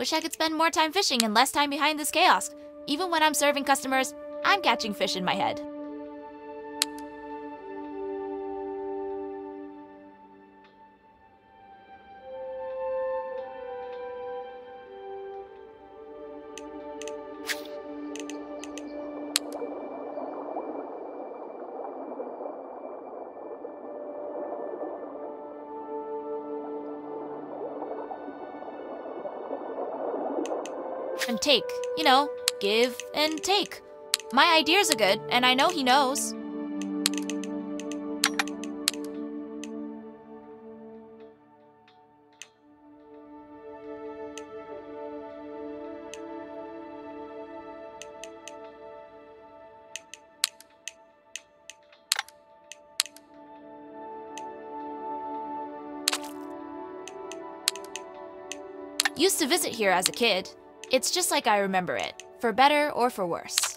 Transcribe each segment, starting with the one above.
Wish I could spend more time fishing and less time behind this kiosk. Even when I'm serving customers, I'm catching fish in my head. Take, you know, give and take. My ideas are good, and I know he knows. Used to visit here as a kid. It's just like I remember it, for better or for worse.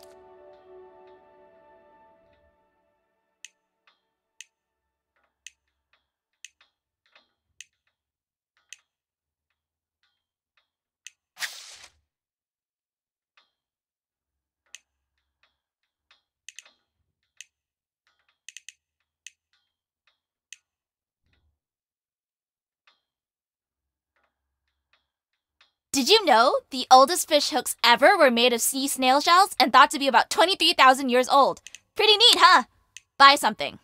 Did you know the oldest fish hooks ever were made of sea snail shells and thought to be about 23,000 years old? Pretty neat, huh? Buy something.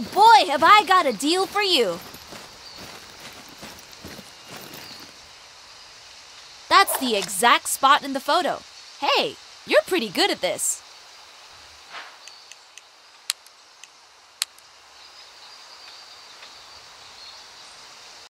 Oh boy, have I got a deal for you! That's the exact spot in the photo. Hey, you're pretty good at this.